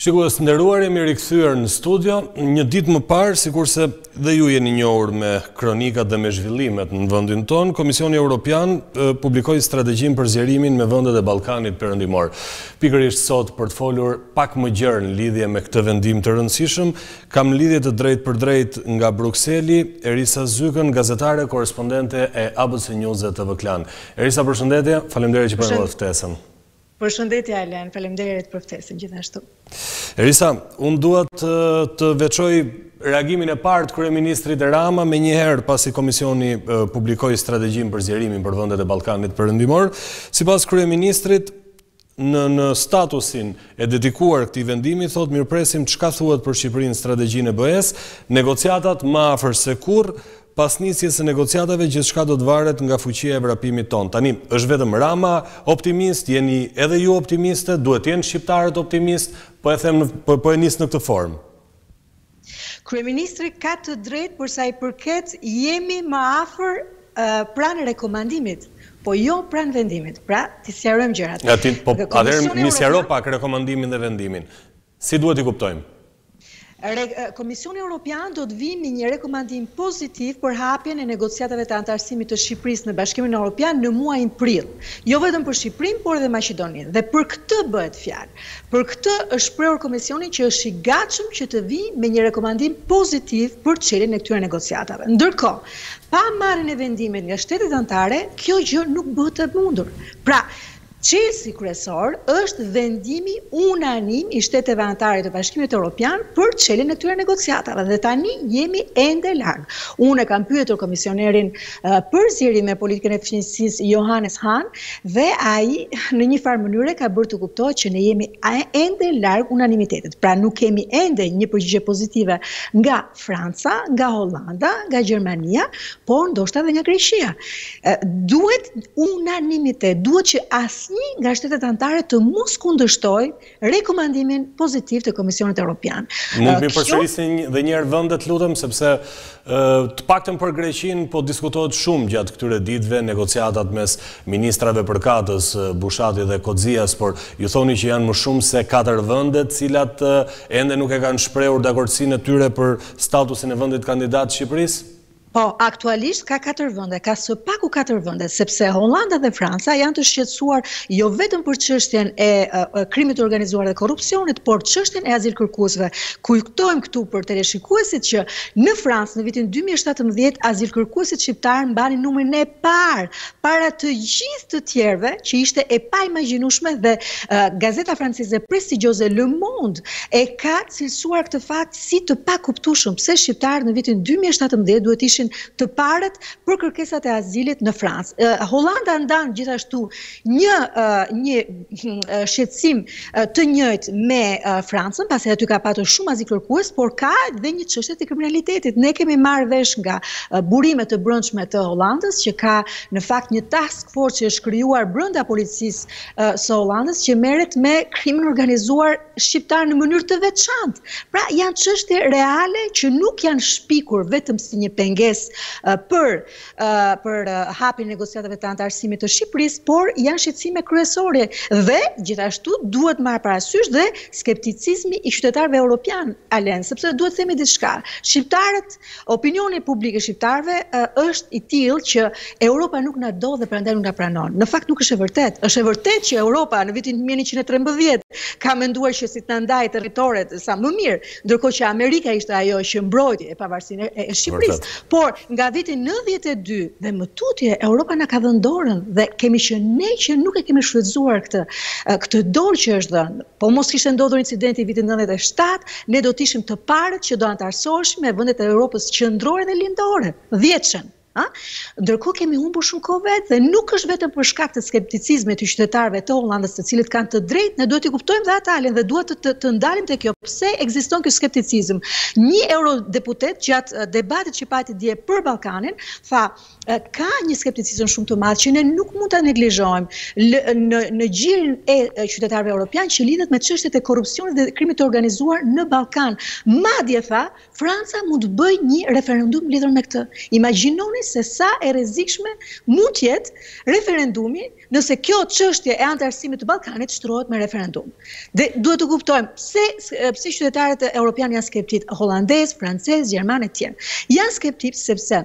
Shikues të nderuar, jemi rikthyer në studio. Një ditë më parë, sikurse dhe ju jeni njohur me kronikat dhe me zhvillimet në vendin tonë, Komisioni Europian publikoi strategjinë për zgjerimin me vendet e Ballkanit Perëndimor. Pikërisht sot për të folur pak më gjerë në lidhje me këtë vendim të rëndësishëm, Kam në lidhje të drejtpërdrejtë nga Brukseli, Erisa Zykën, gazetare, korrespondente e ABC News dhe TV Klan. Erisa, përshëndetje, faleminderit që pranove ftesën. Përshëndetje Alen, faleminderit për ftesën gjithashtu. Erisa, unë dua të veçoj reagimin e parë të kryeministrit Rama menjëherë pasi komisioni publikoi strategjinë për zgjerimin për vendet e Ballkanit Perëndimor. Sipas kryeministrit, Në në statusin e dedikuar këtij vendimi thotë mirëpresim çka thuhet për Shqipërinë në strategjinë e BE-së, negociatat më afër se kurrë, pas nisjes së negociatave gjithçka do të varet nga fuqia e vrapimit tonë. Tani, është vetëm Rama optimist, jeni edhe ju optimiste, duhet të jenë shqiptarët optimistë, po e them po e nis në këtë formë. Kryeministri ka të drejtë për sa i përket jemi më afër pranë rekomandimit, po jo pranë vendimit. Pra, t'i sqarojmë gjërat. Atëherë m'i sqaro pak rekomandimin dhe vendimin. Si duhet t'i kuptojmë? Komisioni Europian do të vijë me një rekomandim pozitiv për hapjen e negociatave të anëtarësimit të Shqipërisë në Bashkimin Europian në muajin prill. Jo vetëm për Shqipërinë, por edhe Maqedoninë. Dhe për këtë bëhet fjalë. Për këtë është shprehur Komisioni që është i gatshëm që të vijë me një rekomandim pozitiv për çeljen e këtyre negociatave. Ndërkohë, pa marrjen e vendimit nga shtetet anëtare, kjo gjë nuk bëhet e mundur. Pra, çelësi kryesor është vendimi unanim i shteteve anëtare të Bashkimit Europian për çeljen e këtyre negociatave dhe tani jemi ende larg. Unë e kam pyetur komisionerin për zgjerim e politikën e fqinjësisë Johanes Han dhe ai në një farë mënyre ka bërë të kuptohet që ne jemi ende larg unanimitetit. Pra nuk kemi ende një përgjigje pozitive nga Franca, nga Holanda, nga Gjermania, por ndoshta edhe nga Greqia. Duhet unanimitet, duhet që asnjë nga shtetet anëtare të mos kundërshtojë rekomandimin pozitiv të Komisionit Europian. Mund të m'i përsërisni dhe njëherë vendet lutem, sepse të paktën për Greqinë, po diskutohet shumë gjatë këtyre ditëve, negociatat mes ministrave përkatës, Bushati dhe Kotzias, por ju thoni që janë më shumë se 4 vende të cilat ende nuk e kanë shprehur dakordësinë e tyre për statusin e vendit kandidat Shqipërisë? Po, aktualisht ka katër vende, ka së paku katër vende, sepse Holanda dhe Franca janë të shqetësuar jo vetëm për çështjen e krimit të organizuar dhe korrupsionit, por çështjen e azilkërkuesve. Kujtojmë këtu për teleshikuesit që në Francë në vitin dy mijë e shtatëmbëdhjetë azilkërkuesit shqiptarë mbanin numrin e parë para të gjithë të tjerëve, që ishte e paimagjinueshme dhe gazeta franceze prestigjioze Le Monde e ka cilësuar këtë fakt Si të pakuptueshëm pse shqiptarët në vitin dy mijë e shtatëmbëdhjetë duhet të ishin të parët për kërkesat e azilit në Francë. Holanda ndan gjithashtu një një shqetësim të njëjtë me Francën, pasi aty ka patur shumë azilkërkues, por ka dhe një çështje të kriminalitetit. Ne kemi marrë vesh nga burime të brendshme të Holandës që ka në fakt një task force që është krijuar brenda policisë së Holandës që merret me krimin e organizuar shqiptar në mënyrë të veçantë. Pra janë çështje reale që nuk janë shpikur vetëm si një pengesë për për hapjen e negociatave të anëtarësimit të Shqipërisë, por janë shqetësime kryesore dhe gjithashtu duhet marrë parasysh dhe skepticizmi i qytetarëve europianë, Alen, sepse duhet të themi diçka. Shqiptarët Opinioni publik i shqiptarëve është i tillë që Europa nuk na do dhe prandaj nuk na pranon. Në fakt nuk është e vërtetë. Është e vërtetë që Europa në vitin 1913 ka menduar që si të na ndajë territoret sa më mirë, ndërkohë që Amerika ishte ajo që mbrojti e pavarësinë e, e Shqipërisë. Por nga viti 92 dhe më tutje Europa na ka dhënë dorën dhe kemi qenë ne që nuk e kemi shfrytëzuar këtë këtë dorë që është dhënë. Po mos kishte ndodhur incidenti i vitit nëntëdhjetë e shtatë, ne do të ishim të parët që do anëtarësoheshim me vendet e Europës Qendrore dhe Lindore, dhjetëshen, ha? Ndërkohë kemi humbur shumë kohë vetë dhe nuk është vetëm për shkak të skepticizmit të qytetarëve të Holandës të cilët kanë të drejtë, ne duhet t'i kuptojmë dhe ata Alen dhe duhet të të të ndalim te kjo, pse ekziston ky skepticizëm. Një eurodeputet gjatë debatit që pati dje për Ballkanin tha, ka një skepticizëm shumë të madh që ne nuk mund ta neglizhojmë në në gjirin e qytetarëve europianë që lidhet me çështjet e korrupsionit dhe krimit të organizuar në Ballkan. Madje tha, Franca mund të bëjë një referendum lidhur me këtë. Imagjinoni se sa e rrezikshme mund të jetë referendumi nëse kjo çështje e anëtarësimit të Ballkanit shtrohet me referendum. Dhe duhet të kuptojmë pse pse qytetarët europianë janë skeptikë, holandezë, francezë, gjermanë etj. Janë skeptikë sepse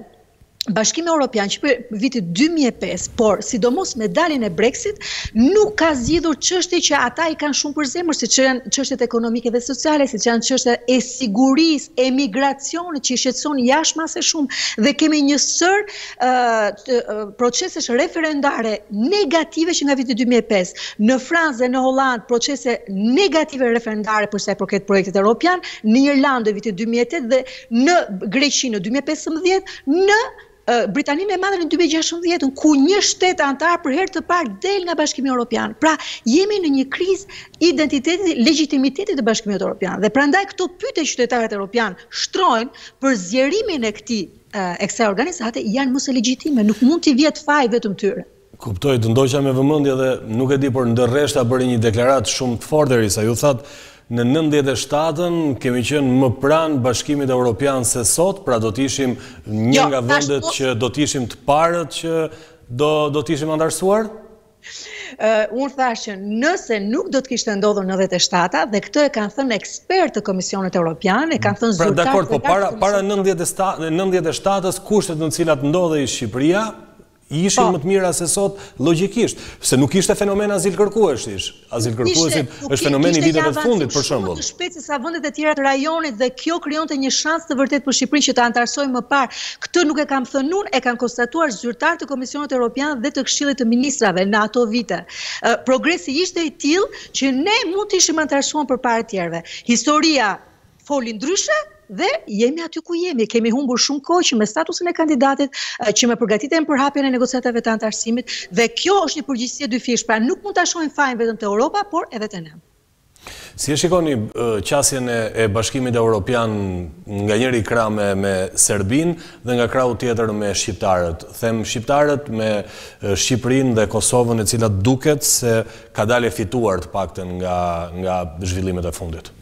Bashkimi Europian që prej vitit 2005, por sidomos me daljen e Brexit, nuk ka zgjidhur çështje që ata i kanë shumë për zemër, siç janë çështjet ekonomike dhe sociale, siç janë çështja e sigurisë, e migracionit që i shqetëson jashtë mase shumë dhe kemi një sërë uh, procesesh referendare negative që nga viti 2005. Në Francë dhe në Holandë procese negative referendare për sa i përket projektit europian, në Irlandë vitit 2008 dhe në Greqi në dy mijë e pesëmbëdhjetë, në Britaninë e Madhe në dy mijë e gjashtëmbëdhjetë, ku një shtet anëtar për herë të parë del nga Bashkimi Evropian. Pra, jemi në një krizë identiteti, legjitimitetit të Bashkimit Evropian. Dhe prandaj këto pyetje qytetarët evropianë shtrojnë për zgjerimin e këtij e kësaj organizate janë më se legjitime, nuk mund t'i vihet faj vetëm tyre. Kuptoj, të ndoqa me vëmendje dhe nuk e di, por ndër rreshta bëri një deklaratë shumë të fortë Erisa, ju thatë në nëntëdhjetë e shtatën kemi qenë më pranë Bashkimit Evropian se sot, pra do të ishim një jo, nga vendet që do të ishim të parët që do do të ishim anëtarësuar? Uh, unë thashë që nëse nuk do të kishte ndodhur 97 dhe këtë e kanë thënë ekspertë të Komisionit Evropian, e kanë thënë pra, zyrtarë. Pra dakord, po para para 97 97-s kushtet në të cilat ndodhej Shqipëria, ishin po. më të mira se sot logjikisht, se nuk ishte fenomen azilkërkuesish. Azilkërkuesit është fenomen i viteve të fundit për shembull. Ishte një shpejt se sa vendet e tjera të rajonit dhe kjo krijonte një shans të vërtetë për Shqipërinë që të anëtarësohej më parë. Këtë nuk e kam thënë unë, e kanë konstatuar zyrtarë të Komisionit Evropian dhe të Këshillit të Ministrave në ato vite. Progresi ishte i tillë që ne mund të ishim anëtarësuar përpara të tjerëve. Historia foli ndryshe dhe jemi aty ku jemi. Kemi humbur shumë kohë që me statusin e kandidatit, që me përgatitjen për hapjen e negociatave të anëtarësimit dhe kjo është një përgjegjësi e dyfishtë. Pra nuk mund ta shohim fajin vetëm te Europa, por edhe te ne. Si e shikoni qasjen e Bashkimit Europian nga njëri krah me me Serbinë dhe nga krahu tjetër me shqiptarët? Them shqiptarët me Shqipërinë dhe Kosovën e cila duket se ka dalë e fituar të paktën nga nga zhvillimet e fundit.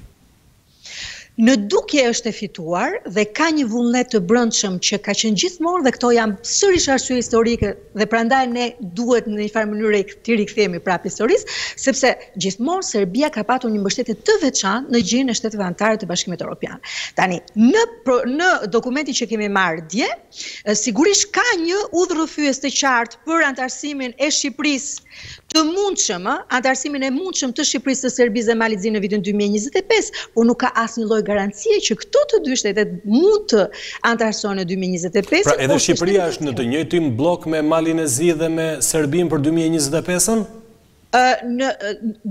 Në dukje është e fituar dhe ka një vullnet të brendshëm që ka qenë gjithmonë dhe këto janë sërish arsye historike dhe prandaj ne duhet në një farë mënyre t'i rikthehemi prapë historisë, sepse gjithmonë Serbia ka patur një mbështetje të veçantë në gjirin e shteteve anëtare të Bashkimit Europian. Tani, në në dokumentin që kemi marrë dje, Sigurisht ka një udhërrëfyes të qartë për anëtarësimin e Shqipërisë të mundshëm, ë, anëtarësimin e mundshëm të Shqipërisë, të Serbisë dhe Malit të Zi në vitin dy mijë e njëzet e pesë, por nuk ka asnjë lloj garancie që këto të dy shtetet mund të anëtarësohen në dy mijë e njëzet e pesë. Pra edhe Shqipëria është në të njëjtin bllok me Malin e Zi dhe me Serbinë për dy mijë e njëzet e pesën? Ë, në,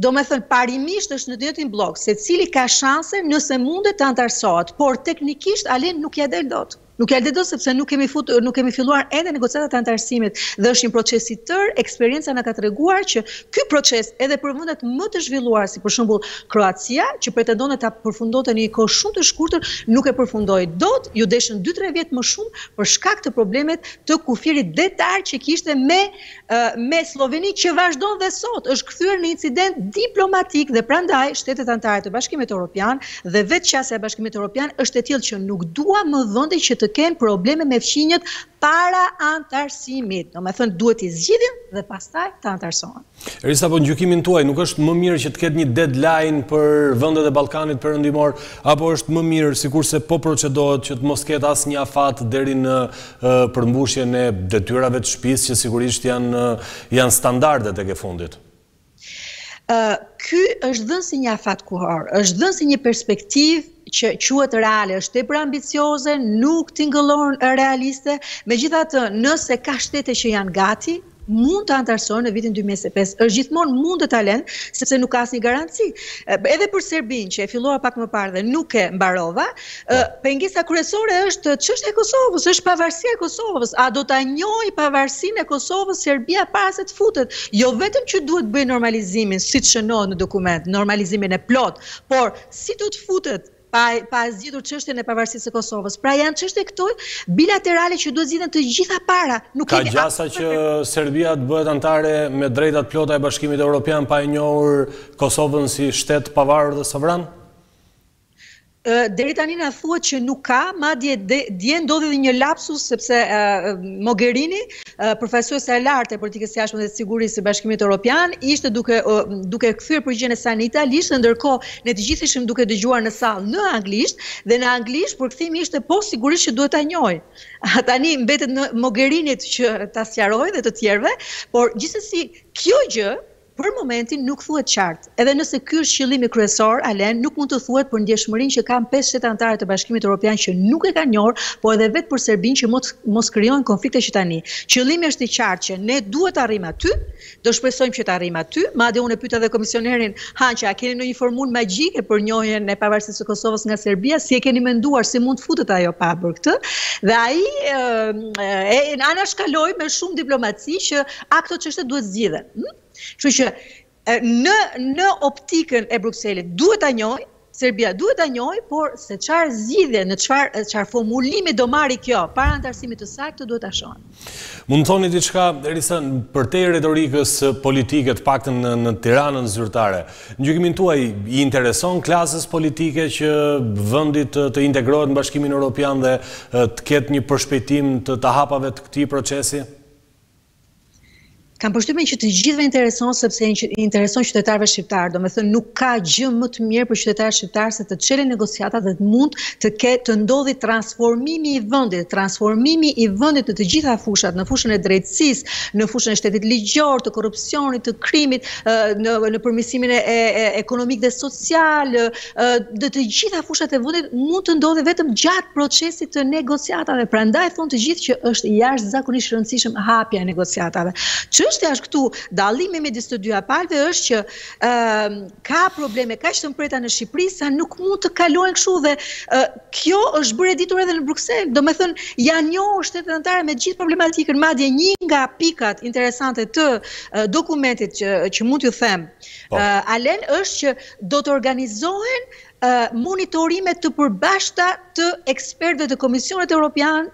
domethënë parimisht është në të njëjtin bllok, secili ka shanse nëse mundet të anëtarësohet, por teknikisht Alin nuk ia del dot. Nuk ia del dot sepse nuk kemi fut nuk kemi filluar ende negociatat e anëtarësimit dhe është një proces i tërë, eksperienca na ka treguar që ky proces edhe për vendet më të zhvilluara si për shembull Kroacia, që pretendonte ta përfundonte në një kohë shumë të shkurtër, nuk e përfundoi dot, iu deshën dy-tre vjet më shumë për shkak të problemeve të kufirit detar që kishte me me Slloveni që vazhdon dhe sot është kthyer në incident diplomatik dhe prandaj shtetet anëtare të Bashkimit Evropian dhe vetë qasja e Bashkimit Evropian është e tillë që nuk dua më vende që të kenë probleme me fqinjët para anëtarësimit. Domethënë duhet të zgjidhin dhe pastaj të anëtarësohen. Erisa po në gjykimin tuaj nuk është më mirë që të ketë një deadline për vendet e Ballkanit Perëndimor apo është më mirë sikurse po procedohet që të mos ketë asnjë afat deri në përmbushjen e detyrave të shpisë që sigurisht janë janë standarde tek e fundit. Ky është dhënë si një afat kohor, është dhënë si një perspektivë që quhet reale, është tepër ambicioze, nuk tingëllon realiste, megjithatë nëse ka shtete që janë gati, mund të anëtarësohen në vitin dy mijë e njëzet e pesë. Është gjithmonë mund ta lënë, sepse nuk ka asnjë garanci. Edhe për Serbinë që e fillova pak më parë dhe nuk e mbarova, po. pengesa kryesore është çështja e Kosovës, është pavarësia e Kosovës. A do ta njohë pavarësinë e Kosovës Serbia para se të futet? Jo vetëm që duhet të bëjë normalizimin, siç shënohet në dokument, normalizimin e plotë, por si do të futet pa pa e zgjidhur çështjen e pavarësisë së Kosovës. Pra janë çështje këto bilaterale që duhet zgjidhen të gjitha para. Nuk Ka gjasa që Serbia të bëhet anëtare me drejtat plota e Bashkimit Evropian pa e njohur Kosovën si shtet pavarur dhe sovran? deri tani na thuhet që nuk ka, madje dje ndodhi dhe një lapsus sepse Mogherini përfaqësuesja e lartë e politikës së jashtme dhe të sigurisë së Bashkimit Evropian, ishte duke duke kthyer përgjigjen e saj në italisht dhe ndërkohë ne të gjithë ishim duke dëgjuar në sallë në anglisht dhe në anglisht përkthimi ishte po sigurisht që duhet ta njohë. Tani mbetet Mogherinit që ta sqarojë dhe të tjerëve, por gjithsesi kjo gjë Për momentin nuk thuhet qartë. Edhe nëse ky është qëllimi kryesor, Alen, nuk mund të thuhet për ndjeshmërinë që kanë pesë shtetë anëtare të Bashkimit Europian që nuk e kanë njohur, po edhe vetë për Serbinë që mos mos krijojnë konflikte që tani. Qëllimi është i qartë që ne duhet të arrijmë aty, do shpresojmë që të arrijmë aty, madje unë e pyeta edhe komisionerin Hahn që a keni ndonjë formulë magjike për njohjen e pavarësisë së Kosovës nga Serbia, si e keni menduar, si mund të futet ajo pa e bërë këtë? Dhe ai e anashkaloi me shumë diplomaci që a këto çështje duhet zgjidhen. Hm? Kështu që në në optikën e Brukselit duhet ta njohë Serbia duhet ta njohë, por se çfarë zgjidhje, në çfarë çfarë formulimi do marrë kjo para anëtarësimit të saj, këtë duhet ta shohim. Mund të thoni diçka Erisa përtej retorikës politike të paktën në në Tiranën zyrtare. Në gjykimin tuaj i intereson klasës politike që vendi të integrohet në Bashkimin Europian dhe të ketë një përshpejtim të të hapave të këtij procesi? Kam përshtypjen që të gjithëve intereson sepse i intereson qytetarëve shqiptarë, domethënë nuk ka gjë më të mirë për qytetarët shqiptarë se të çelin negociatat dhe të mund të ketë të ndodhi transformimi i vendit, transformimi i vendit në të gjitha fushat, në fushën e drejtësisë, në fushën e shtetit ligjor, të korrupsionit, të krimit, në në përmirësimin e, e, e ekonomik dhe social, në të gjitha fushat e vendit mund të ndodhi vetëm gjatë procesit të negociatave. Prandaj thonë të gjithë që është jashtëzakonisht rëndësishëm hapja e negociatave. Çështja është këtu, dallimi midis të dyja palëve është që ë ka probleme kaq të mpreta në Shqipëri sa nuk mund të kalojnë kështu dhe ë kjo është bërë e ditur edhe në Bruksel. Domethënë janë njohur shtetet anëtare me gjithë problematikën, madje një nga pikat interesante të dokumentit që që mund t'ju them. Po. Alen është që Do të organizohen monitorime të përbashkëta të ekspertëve të Komisionit Europian,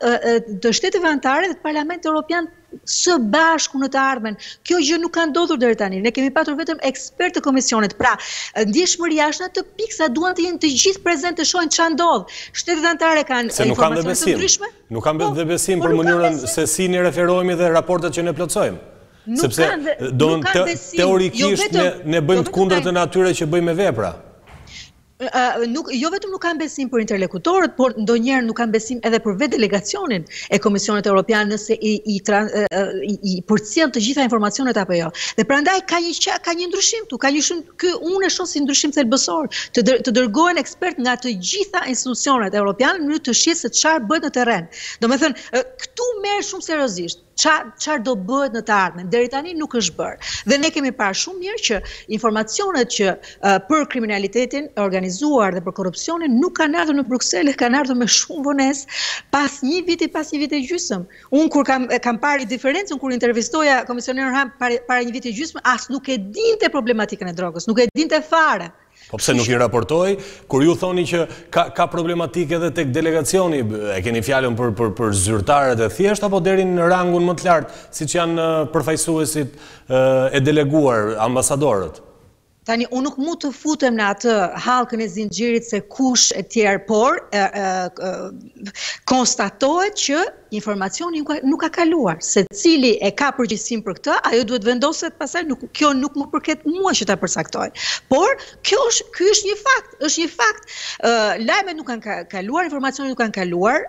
të shteteve anëtare dhe të Parlamentit Europian së bashku në të ardhmen. Kjo gjë nuk ka ndodhur deri tani. Ne kemi patur vetëm ekspertë të komisionit. Pra, ndjeshmëria është në atë pikë sa duan të jenë të gjithë prezent të shohin çfarë ndodh. Shtetet anëtare kanë se nuk kanë besim. Nuk kanë po, besim po, për mënyrën se si ne referohemi dhe raportet që ne plotësojmë. Sepse, teorikisht, jo, ne bëjmë të kundërtën e atyre që bëjmë me vepra. Nuk, jo vetëm nuk kanë besim për interlokutorët, por ndonjëherë nuk kanë besim edhe për vetë delegacionin e Komisionit Europian nëse i, i, i, përcjellin të gjitha informacionet apo jo. Dhe prandaj ka një që, ka një ndryshim këtu, ka një shumë, ky unë e shoh si ndryshim thelbësor, të, dër, të dërgohen ekspertë nga të gjitha institucionet europiane, në, të shihet se çfarë bëhet në terren. Domethënë, këtu merret shumë seriozisht, Ça, çfarë do bëhet në të ardhmen? Deri tani nuk është bërë. Dhe ne kemi parë shumë mirë që informacionet që për kriminalitetin e organizuar dhe për korrupsionin nuk kanë ardhur në Bruksel, kanë ardhur me shumë vonesë pas një viti, pas një viti e gjysëm. Unë kur kam kam parë diferencën kur intervistoja komisionerin Han para, para një viti e gjysmë, as nuk e dinte problematikën e drogës, nuk e dinte fare. Po pse nuk i raportojnë? Kur ju thoni që ka ka problematikë edhe tek delegacioni, e keni fjalën për për për zyrtarët e thjeshtë apo deri në rangun më të lartë, siç janë përfaqësuesit e deleguar, ambasadorët? Tani unë nuk mund të futem në atë hallkën e zinxhirit se kush e tjerë, por konstatohet që Informacioni nuk ka kaluar, se cili e ka përgjegjësinë për këtë, ajo duhet vendoset pastaj, kjo nuk më përket mua që ta përcaktoj. Por, kjo është, ky është një fakt, është një fakt. Ë lajmet nuk kanë kaluar, informacioni nuk kanë kaluar,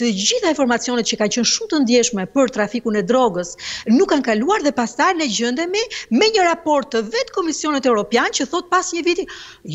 të gjitha informacionet që kanë qenë shumë të ndjeshme për trafikun e drogës nuk kanë kaluar dhe pastaj ne gjendemi me një raport të vetë Komisionit Europian që thotë pas një viti,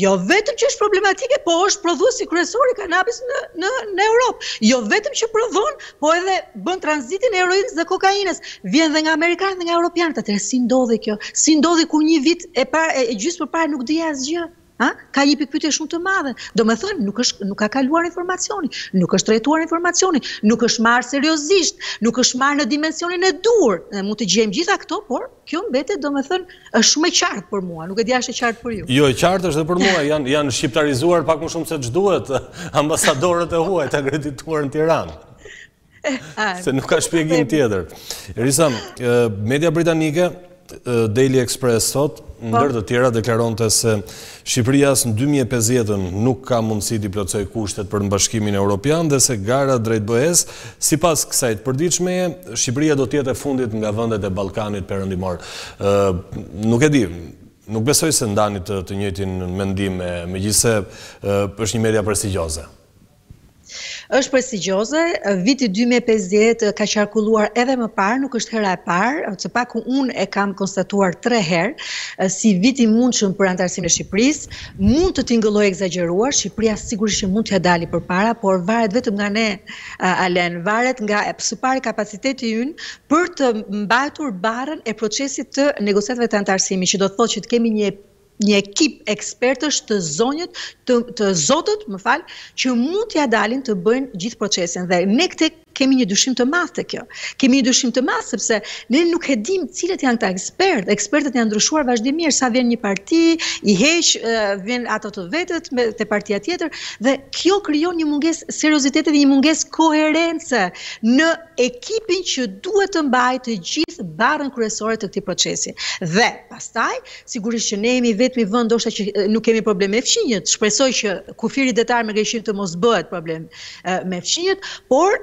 Jo vetëm që është problematike, po është prodhuesi kryesor i kanabis në në në Europë. Jo vetëm që prodhon, po edhe bën tranzitin e heroinës dhe kokainës. Vjen dhe nga amerikanët dhe nga europianët. Atëherë si ndodhi kjo? Si ndodhi kur një vit e parë e, e gjysmë përpara nuk dije asgjë? Hë? Ka një pikëpyetje shumë të madhe. Domethënë, nuk, është, nuk ka kaluar informacioni, nuk është trajtuar informacioni, nuk është marrë seriozisht, nuk është marrë në dimensionin e duhur. Dhe mund të gjejmë gjitha këto, por Kjo mbetet, domethënë, është shumë e qartë për mua, nuk e di a është e qartë për ju. Jo, e qartë është dhe për mua, janë, janë shqiptarizuar pak më shumë seç duhet ambasadorët e huaj të akredituar në Tiranë. Se nuk ka shpjegim tjetër. Risa, media britanike, Daily Express sot, po. ndër të tjera, deklaronte se Shqipëria as në dy mijë e pesëdhjetën nuk ka mundësi t'i plotësojë kushtet për në Bashkimin Europian dhe se gara drejt BE-së, sipas kësaj të përditshmeje, Shqipëria do të jetë e fundit nga vendet e Ballkanit Perëndimor. Nuk e di, nuk besoj se ndani të njëjtin mendim me, megjithëse është një media prestigjioze. Është prestigjioze, viti dy mijë e pesëdhjetë ka qarkulluar edhe më parë, nuk është hera e parë, së paku unë e kam konstatuar tre herë, si vit i mundshëm për anëtarësimin e Shqipërisë. Mund të tingëllojë e ekzagjeruar, Shqipëria sigurisht që mund t'ia dalë përpara, por varet vetëm nga ne, Alen, varet nga së pari kapaciteti ynë për të mbajtur barrën e procesit të negociatave të anëtarësimit, që do të thotë që të kemi një një ekip ekspertësh të zonjët, të zotët, më fal, që mund t'ia dalin të bëjnë gjithë procesin dhe ne këtë kemi një dyshim të madh te kjo. Kemi një dyshim të madh sepse ne nuk e dimë cilët janë këta ekspertë. Ekspertët janë ndryshuar vazhdimisht, sa vjen një parti, i heq, vjen ato të vetët te partia tjetër dhe kjo krijon një mungesë serioziteti dhe një mungesë koherence në ekipin që duhet të mbajë të gjithë barrën kryesore të këtij procesi. Dhe pastaj Sigurisht që ne jemi i vetmi vend ndoshta që nuk kemi problem me fqinjët. Shpresoj që kufiri detar me Greqinë të mos bëhet problem me fqinjët, por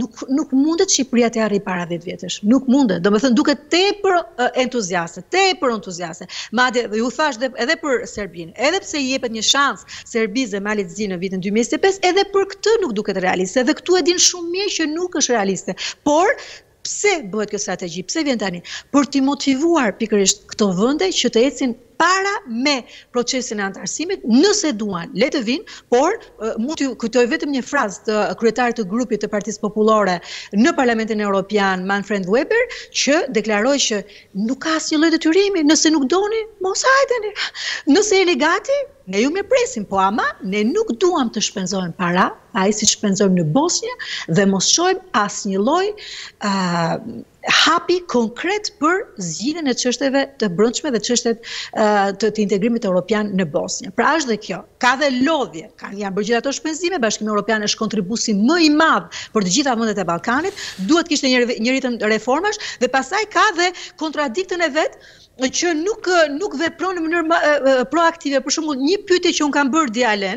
nuk nuk mundet Shqipëria të arrijë para 10 vjetësh. Nuk mundet. Domethënë duket tepër entuziaste, tepër entuziaste. Madje dhe ju thashë dhe edhe për Serbinë, edhe pse i jepet një shans Serbisë dhe Malit të Zi në vitin 2025, edhe për këtë nuk duket realiste. Dhe këtu e dinë shumë mirë që nuk është realiste. Por Pse bëhet kjo strategji, pse vjen tani? Për t'i motivuar pikërisht këto vende që të ecin para me procesin e anëtarësimit, nëse duan, le të vijnë, por mund t'ju kujtoj vetëm një frazë të kryetarit të grupit të Partisë Popullore në Parlamentin Europian, Manfred Weber, që deklaroi që nuk ka asnjë lloj detyrimi, nëse nuk doni, mos hajdeni. Nëse jeni gati, Ne ju mirëpresim, po ama ne nuk duam të shpenzojmë para, ashtu si shpenzojmë në Bosnje dhe mos shohim asnjë lloj hapi konkret për zgjidhjen e çështjeve të brendshme dhe çështjet të të integrimit europian në Bosnje. Pra është dhe kjo. Ka dhe lodhje, ka janë bërë gjithë ato shpenzime, Bashkimi Europian është kontribuesi më i madh për të gjitha vendet e Ballkanit, duhet të kishte një një ritëm reformash dhe pastaj ka dhe kontradiktën e vet që nuk nuk vepron në mënyrë proaktive. Për shembull, një pyetje që unë kam bërë dje në,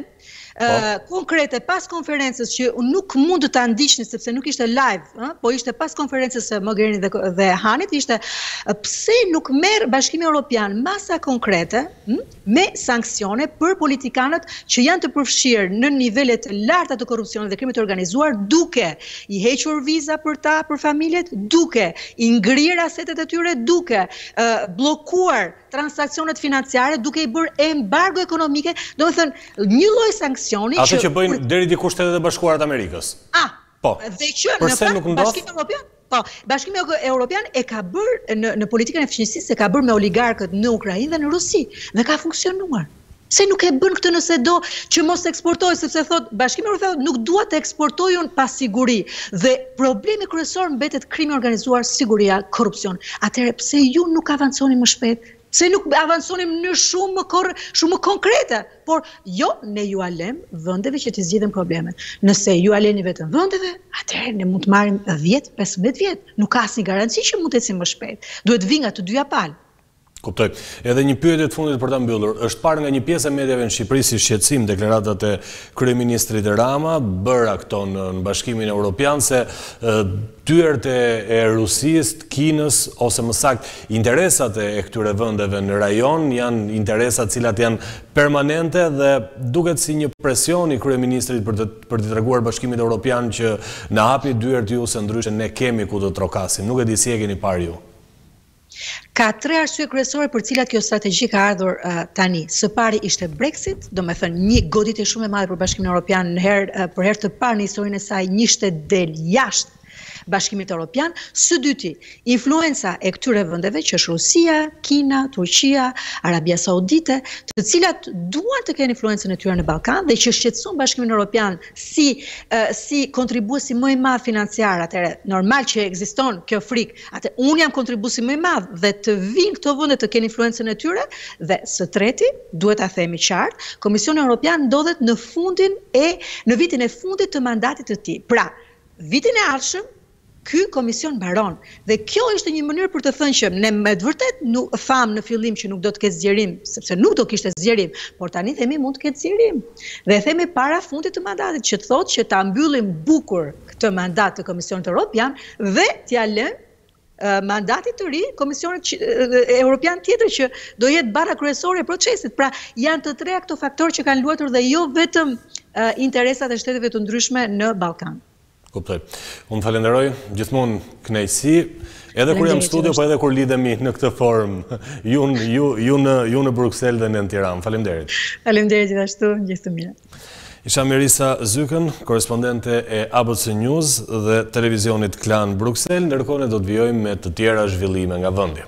ë po. konkrete pas konferencës që ju nuk mund të ta ndiqni sepse nuk ishte live, ë, po ishte pas konferencës së Mogherinit dhe dhe Hanit, ishte pse nuk merr Bashkimi Evropian masa konkrete, ë, me sanksione për politikanët që janë të përfshirë në nivele të larta të korrupsionit dhe krimit të organizuar, duke i hequr viza për ta për familjet, duke i ngrirë asetet e tyre, duke uh, bllokuar transaksionet financiare, duke i bërë embargo ekonomike, domethënë një lloj sanksioni Atë që, që bëjnë deri diku Shtetet e Bashkuara të Amerikës. A, po. Dhe që Përse në fakt Bashkimi Evropian Po, Bashkimi Europian e ka bërë në në politikën e fqinjësisë e ka bërë me oligarkët në Ukrainë dhe në Rusi dhe ka funksionuar. Pse nuk e bën këtë nëse do që mos të eksportojë sepse thotë Bashkimi Evropian nuk dua të eksportoj unë pasiguri dhe problemi kryesor mbetet krimi i organizuar, siguria, korrupsion. Atëherë pse ju nuk avanconi më shpejt Pse nuk avanconi në mënyrë shumë shumë më konkrete? Por jo, ne jua lëmë vendeve që të zgjidhin problemet. Nëse jua lini vetëm vendeve, atëherë ne mund të marrim 10-15 vjet. Nuk ka asnjë garanci që mund të ecim më shpejt. Duhet të vijë nga të dyja palë. Kuptoj. Edhe një pyetje të fundit për ta mbyllur. Është parë nga një pjesë e mediave në Shqipëri si shqetësim deklaratat e kryeministrit Rama, bëra këto në Bashkimin Europian se Dyert e Rusisë, të Kinës, ose më saktë, interesat e këtyre vendeve në rajon janë interesa të cilat janë permanente dhe duket si një presion i kryeministrit për të për t'i treguar Bashkimit Evropian që na hapni dyert ju se ndryshe ne kemi ku të trokasim. Nuk e di si e keni parë ju. Ka tre arsye kryesore për të cilat kjo strategji ka ardhur tani. Së pari ishte Brexit, domethënë një goditje shumë e madhe për Bashkimin Europian, në herë për herë të parë në historinë e saj një shtet del jashtë Bashkimit Europian, së dyti influenca e këtyre vendeve që është Rusia, Kina, Turqia, Arabia Saudite, të cilat duan të kenë influencën e tyre në Ballkan dhe që shqetëson Bashkimin Europian si si kontribuesi më i madh financiar, atëherë normal që ekziston kjo frikë Atë unë jam kontribuesi më i madh dhe të vijnë këto vende të kenë influencën e tyre dhe së treti, duhet ta themi qartë, Komisioni Europian ndodhet në fundin e në vitin e fundit të mandatit të tij. Pra, vitin e ardhshëm ky komision mbaron dhe kjo ishte një mënyrë për të thënë që ne me të vërtetë nuk thamë në fillim që nuk do të ketë zgjerim, sepse nuk do kishte zgjerim, por tani themi mund të ketë zgjerim. Dhe e themi para fundit të mandatit që të thotë që ta mbyllim bukur këtë mandat të Komisionit Europian dhe t'ia lëmë mandatit të ri Komisionit Europian tjetër që do jetë barra kryesore e procesit. Pra janë të tre këta faktorë që kanë luatur dhe jo vetëm interesat e shteteve të ndryshme në Ballkan. Kuptoj. Ju falënderoj, gjithmonë kënaqësi, edhe kur jemi në studio, po edhe kur lidhemi në këtë formë, ju në Bruksel dhe ne në Tiranë. Faleminderit. Faleminderit gjithashtu, gjithë të mirat. Isha me Erisa Zykën, korrespondente e ABC News dhe televizionit Klan në Bruksel, ndërkohë ne do të vijojmë me të tjera zhvillime nga vendi.